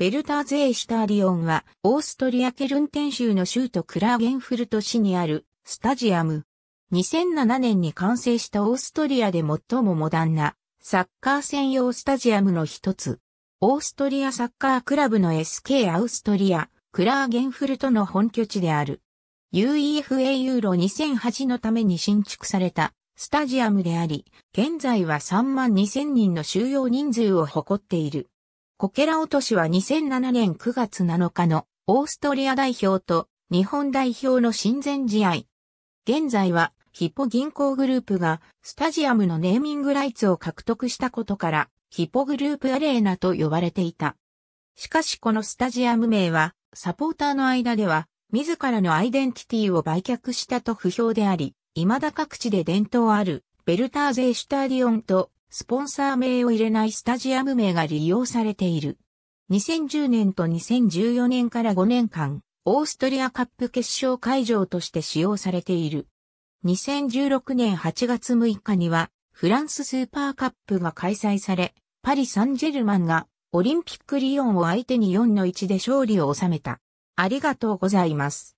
ベルターゼーシターリオンは、オーストリアケルンテン州の州都クラーゲンフルト市にあるスタジアム。2007年に完成したオーストリアで最もモダンなサッカー専用スタジアムの一つ。オーストリアサッカークラブの SK アウストリア、クラーゲンフルトの本拠地である。UEFA ユーロ2008のために新築されたスタジアムであり、現在は3万2000人の収容人数を誇っている。コケラ落としは2007年9月7日のオーストリア代表と日本代表の親善試合。現在はヒポ銀行グループがスタジアムのネーミングライツを獲得したことからヒポグループアレーナと呼ばれていた。しかしこのスタジアム名はサポーターの間では自らのアイデンティティを売却したと不評であり、未だ各地で伝統あるベルターゼシュタディオンとスポンサー名を入れないスタジアム名が利用されている。2010年と2014年から5年間、オーストリアカップ決勝会場として使用されている。2016年8月6日には、フランススーパーカップが開催され、パリ・サンジェルマンがオリンピックリヨンを相手に4の1で勝利を収めた。ありがとうございます。